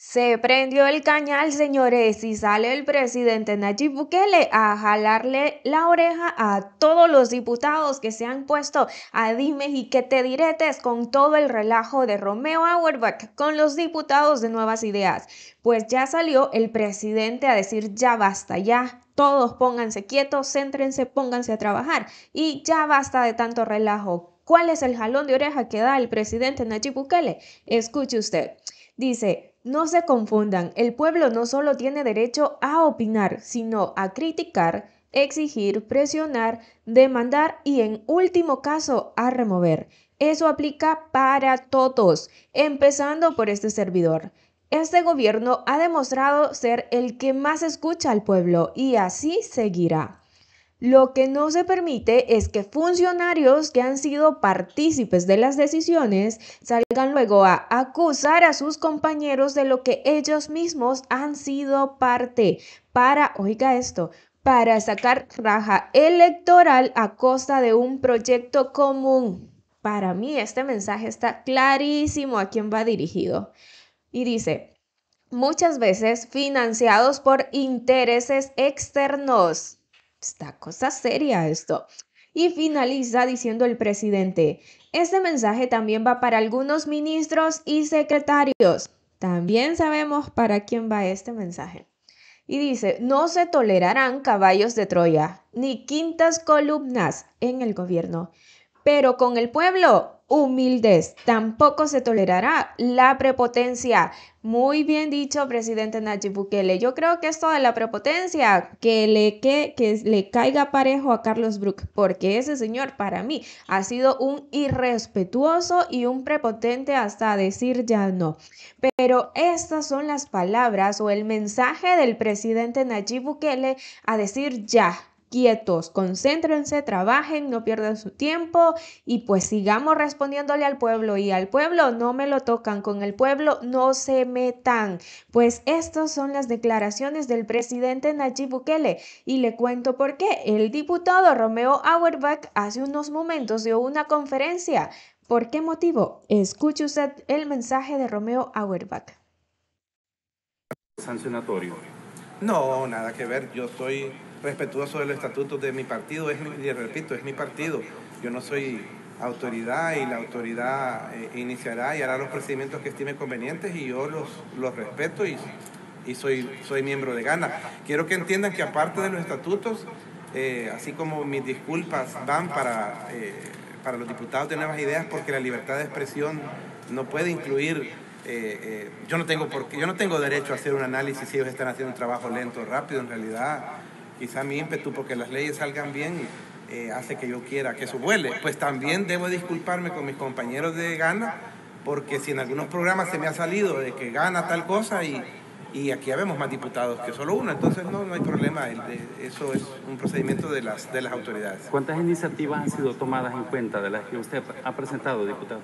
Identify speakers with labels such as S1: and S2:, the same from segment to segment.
S1: Se prendió el cañal, señores, y sale el presidente Nayib Bukele a jalarle la oreja a todos los diputados que se han puesto a dime y que te diretes con todo el relajo de Romeo Auerbach con los diputados de Nuevas Ideas. Pues ya salió el presidente a decir ya basta, ya todos pónganse quietos, céntrense, pónganse a trabajar y ya basta de tanto relajo. ¿Cuál es el jalón de oreja que da el presidente Nayib Bukele? Escuche usted. Dice, no se confundan, el pueblo no solo tiene derecho a opinar, sino a criticar, exigir, presionar, demandar y en último caso a remover. Eso aplica para todos, empezando por este servidor. Este gobierno ha demostrado ser el que más escucha al pueblo y así seguirá. Lo que no se permite es que funcionarios que han sido partícipes de las decisiones salgan luego a acusar a sus compañeros de lo que ellos mismos han sido parte para, oiga esto, para sacar raja electoral a costa de un proyecto común. Para mí este mensaje está clarísimo a quién va dirigido. Y dice, muchas veces financiados por intereses externos Está cosa seria esto. Y finaliza diciendo el presidente, este mensaje también va para algunos ministros y secretarios. También sabemos para quién va este mensaje. Y dice, no se tolerarán caballos de Troya ni quintas columnas en el gobierno, pero con el pueblo humildes. Tampoco se tolerará la prepotencia. Muy bien dicho, presidente Nayib Bukele. Yo creo que esto de la prepotencia, que le, que, que le caiga parejo a Carlos Brook, porque ese señor para mí ha sido un irrespetuoso y un prepotente hasta decir ya no. Pero estas son las palabras o el mensaje del presidente Nayib Bukele a decir ya quietos, concéntrense, trabajen, no pierdan su tiempo y pues sigamos respondiéndole al pueblo y al pueblo no me lo tocan, con el pueblo no se metan. Pues estas son las declaraciones del presidente Nayib Bukele y le cuento por qué. El diputado Romeo Auerbach hace unos momentos dio una conferencia. ¿Por qué motivo? Escuche usted el mensaje de Romeo Auerbach.
S2: Sancionatorio. No, nada que ver. Yo estoy respetuoso de los estatutos de mi partido, es y repito, es mi partido. Yo no soy autoridad y la autoridad eh, iniciará y hará los procedimientos que estime convenientes y yo los, los respeto y, y soy, soy miembro de Gana. Quiero que entiendan que aparte de los estatutos, eh, así como mis disculpas van para, eh, para los diputados de Nuevas Ideas, porque la libertad de expresión no puede incluir yo no tengo por yo no tengo derecho a hacer un análisis si ellos están haciendo un trabajo lento o rápido en realidad quizá mi ímpetu porque las leyes salgan bien eh, hace que yo quiera que eso vuele. Pues también debo disculparme con mis compañeros de Gana, porque si en algunos programas se me ha salido de que gana tal cosa y, y aquí habemos más diputados que solo uno, entonces no, no hay problema, eso es un procedimiento de las, de las autoridades.
S3: ¿Cuántas iniciativas han sido tomadas en cuenta de las que usted ha presentado, diputado?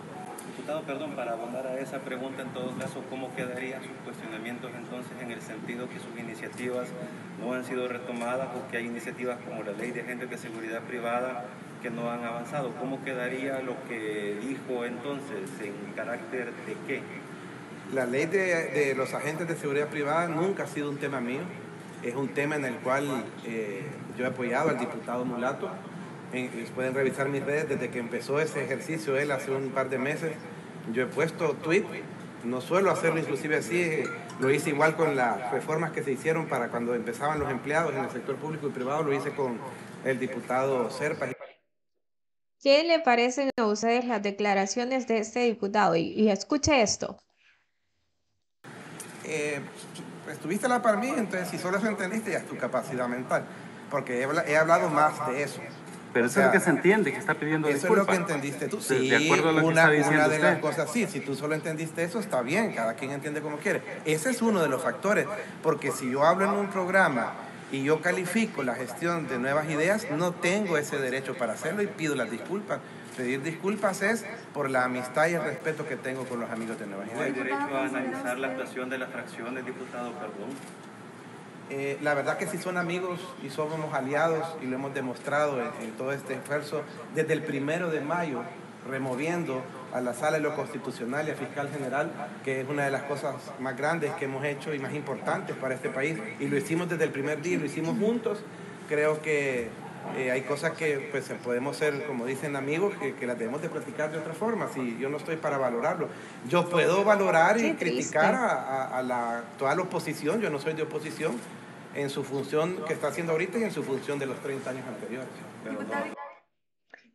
S4: Perdón, para abundar a esa pregunta, en todo caso, ¿cómo quedarían sus cuestionamientos entonces en el sentido que sus iniciativas no han sido retomadas o que hay iniciativas como la ley de agentes de seguridad privada que no han avanzado? ¿Cómo quedaría lo que dijo entonces en carácter de qué?
S2: La ley de, los agentes de seguridad privada nunca ha sido un tema mío, es un tema en el cual eh, yo he apoyado al diputado Mulato. pueden revisar mis redes desde que empezó ese ejercicio él hace un par de meses yo he puesto tweet, no suelo hacerlo inclusive así, lo hice igual con las reformas que se hicieron para cuando empezaban los empleados en el sector público y privado, lo hice con el diputado Serpa.
S1: ¿Qué le parecen a ustedes las declaraciones de este diputado? Y, escuche esto.
S2: Eh, estuviste la para mí, entonces si solo eso entendiste ya es tu capacidad mental, porque he hablado más de eso.
S3: Pero eso es lo que se entiende, que está pidiendo
S2: eso
S3: Eso
S2: es lo que entendiste tú. Sí, de acuerdo a lo una, que está una de las cosas, sí, si tú solo entendiste eso, está bien, cada quien entiende como quiere. Ese es uno de los factores, porque si yo hablo en un programa y yo califico la gestión de nuevas ideas, no tengo ese derecho para hacerlo y pido las disculpas. Pedir disculpas es por la amistad y el respeto que tengo con los amigos de Nuevas Ideas. ¿No
S4: hay derecho a analizar la actuación de la fracción del diputado, perdón?
S2: Eh, la verdad que sí son amigos y somos aliados y lo hemos demostrado en, todo este esfuerzo desde el primero de mayo, removiendo a la sala de lo constitucional y a fiscal general, que es una de las cosas más grandes que hemos hecho y más importantes para este país. Y lo hicimos desde el primer día, lo hicimos juntos. Creo que eh, hay cosas que pues podemos ser, como dicen amigos, que, las debemos de platicar de otra forma. Si yo no estoy para valorarlo. Yo puedo valorar y criticar a, la, toda la oposición, yo no soy de oposición, en su función que está haciendo ahorita y en su función de los 30 años anteriores.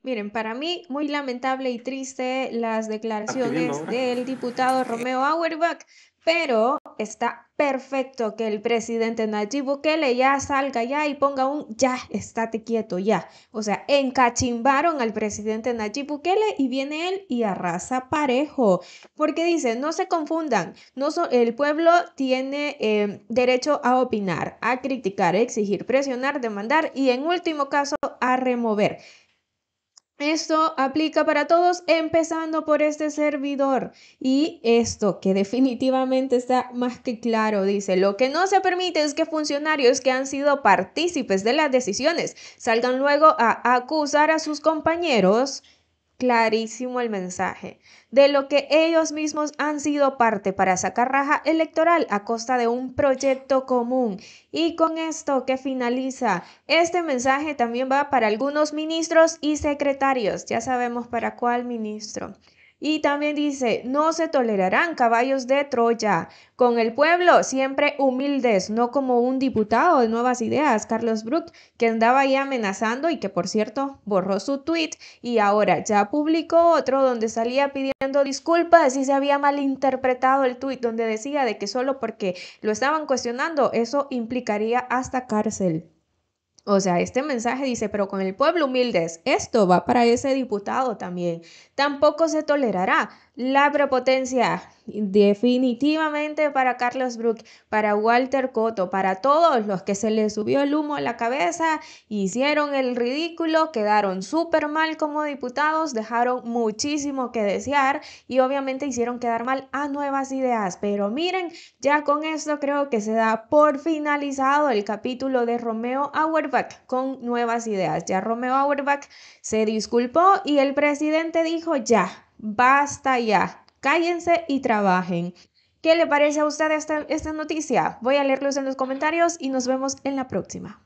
S1: Miren, para mí muy lamentable y triste las declaraciones del diputado Romeo Auerbach, pero está perfecto que el presidente Nayib Bukele ya salga ya y ponga un ya, estate quieto ya. O sea, encachimbaron al presidente Nayib Bukele y viene él y arrasa parejo. Porque dice, no se confundan, no el pueblo tiene eh, derecho a opinar, a criticar, a exigir, presionar, demandar y en último caso a remover. Esto aplica para todos, empezando por este servidor. Y esto que definitivamente está más que claro, dice, lo que no se permite es que funcionarios que han sido partícipes de las decisiones salgan luego a acusar a sus compañeros clarísimo el mensaje de lo que ellos mismos han sido parte para sacar raja electoral a costa de un proyecto común. Y con esto que finaliza, este mensaje también va para algunos ministros y secretarios. Ya sabemos para cuál ministro. Y también dice, no se tolerarán caballos de Troya. Con el pueblo, siempre humildes, no como un diputado de Nuevas Ideas, Carlos Brook, que andaba ahí amenazando y que por cierto borró su tweet y ahora ya publicó otro donde salía pidiendo disculpas y se había malinterpretado el tweet donde decía de que solo porque lo estaban cuestionando eso implicaría hasta cárcel. O sea, este mensaje dice, pero con el pueblo humildes, esto va para ese diputado también. Tampoco se tolerará la prepotencia definitivamente para Carlos Brook, para Walter Coto, para todos los que se les subió el humo a la cabeza, hicieron el ridículo, quedaron súper mal como diputados, dejaron muchísimo que desear y obviamente hicieron quedar mal a nuevas ideas. Pero miren, ya con esto creo que se da por finalizado el capítulo de Romeo Auerbach con nuevas ideas. Ya Romeo Auerbach se disculpó y el presidente dijo ya, basta ya, cállense y trabajen. ¿Qué le parece a usted esta, esta noticia? Voy a leerlos en los comentarios y nos vemos en la próxima.